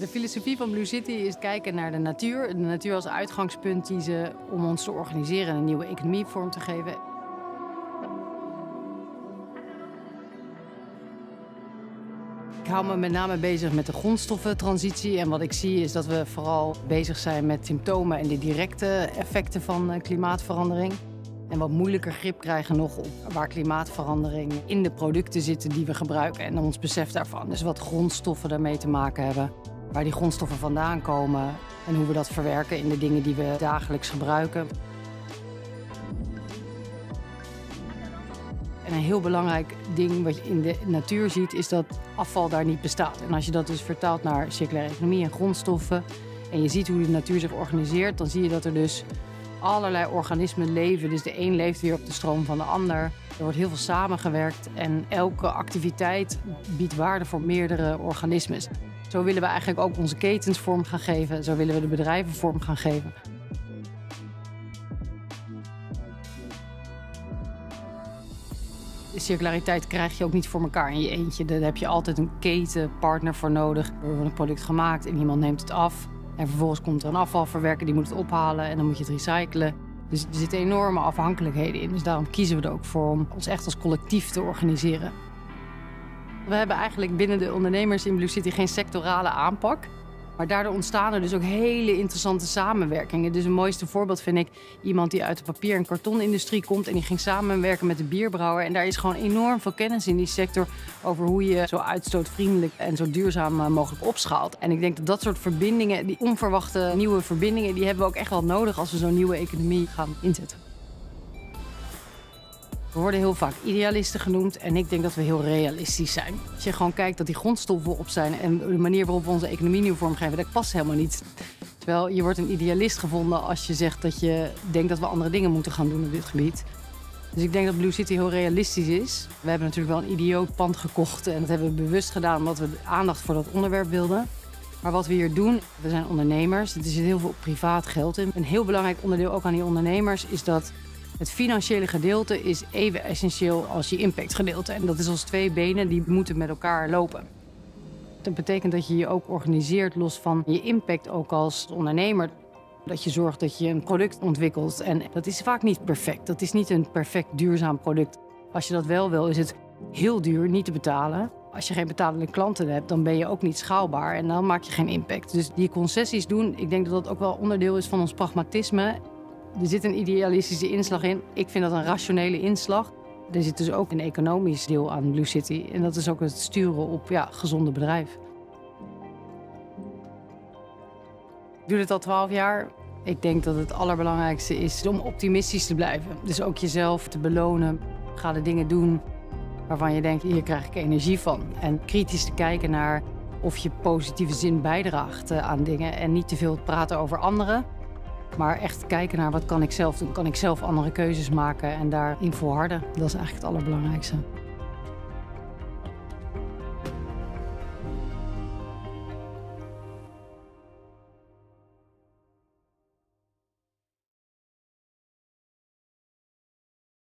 De filosofie van Blue City is kijken naar de natuur. De natuur als uitgangspunt kiezen om ons te organiseren en een nieuwe economie vorm te geven. Ik hou me met name bezig met de grondstoffentransitie. En wat ik zie is dat we vooral bezig zijn met symptomen en de directe effecten van eh, klimaatverandering. En wat moeilijker grip krijgen nog op waar klimaatverandering in de producten zitten die we gebruiken en ons besef daarvan. Dus wat grondstoffen daarmee te maken hebben, waar die grondstoffen vandaan komen en hoe we dat verwerken in de dingen die we dagelijks gebruiken. En een heel belangrijk ding wat je in de natuur ziet, is dat afval daar niet bestaat. En als je dat dus vertaalt naar circulaire economie en grondstoffen, en je ziet hoe de natuur zich organiseert, dan zie je dat er dus allerlei organismen leven. Dus de een leeft weer op de stroom van de ander. Er wordt heel veel samengewerkt en elke activiteit biedt waarde voor meerdere organismen. Zo willen we eigenlijk ook onze ketens vorm gaan geven. Zo willen we de bedrijven vorm gaan geven. De circulariteit krijg je ook niet voor elkaar in je eentje. Daar heb je altijd een ketenpartner voor nodig. Er wordt een product gemaakt en iemand neemt het af. En vervolgens komt er een afvalverwerker die moet het ophalen en dan moet je het recyclen. Dus er zitten enorme afhankelijkheden in. Dus daarom kiezen we er ook voor om ons echt als collectief te organiseren. We hebben eigenlijk binnen de ondernemers in Blue City geen sectorale aanpak. Maar daardoor ontstaan er dus ook hele interessante samenwerkingen. Dus een mooiste voorbeeld vind ik iemand die uit de papier- en kartonindustrie komt en die ging samenwerken met de bierbrouwer. En daar is gewoon enorm veel kennis in die sector over hoe je zo uitstootvriendelijk en zo duurzaam eh, mogelijk opschaalt. En ik denk dat dat soort verbindingen, die onverwachte nieuwe verbindingen, die hebben we ook echt wel nodig als we zo'n nieuwe economie gaan inzetten. We worden heel vaak idealisten genoemd en ik denk dat we heel realistisch zijn. Als je gewoon kijkt dat die grondstoffen op zijn en de manier waarop we onze economie nu vormgeven, dat past helemaal niet. Terwijl je wordt een idealist gevonden als je zegt dat je denkt dat we andere dingen moeten gaan doen op dit gebied. Dus ik denk dat Blue City heel realistisch is. We hebben natuurlijk wel een idioot pand gekocht en dat hebben we bewust gedaan omdat we aandacht voor dat onderwerp wilden. Maar wat we hier doen, we zijn ondernemers, er zit heel veel privaat geld in. Een heel belangrijk onderdeel ook aan die ondernemers is dat het financiële gedeelte is even essentieel als je impactgedeelte. En dat is als twee benen die moeten met elkaar lopen. Dat betekent dat je je ook organiseert los van je impact ook als ondernemer. Dat je zorgt dat je een product ontwikkelt. En dat is vaak niet perfect. Dat is niet een perfect duurzaam product. Als je dat wel wil, is het heel duur niet te betalen. Als je geen betalende klanten hebt, dan ben je ook niet schaalbaar en dan maak je geen impact. Dus die concessies doen, ik denk dat dat ook wel onderdeel is van ons pragmatisme. Er zit een idealistische inslag in. Ik vind dat een rationele inslag. Er zit dus ook een economisch deel aan Blue City. En dat is ook het sturen op ja, gezonde bedrijf. Ik doe dit al twaalf jaar. Ik denk dat het allerbelangrijkste is om optimistisch te blijven. Dus ook jezelf te belonen. Ga de dingen doen waarvan je denkt, hier krijg ik energie van. En kritisch te kijken naar of je positieve zin bijdraagt eh, aan dingen. En niet te veel praten over anderen. Maar echt kijken naar wat kan ik zelf doen. Kan ik zelf andere keuzes maken en daarin volharden. Dat is eigenlijk het allerbelangrijkste.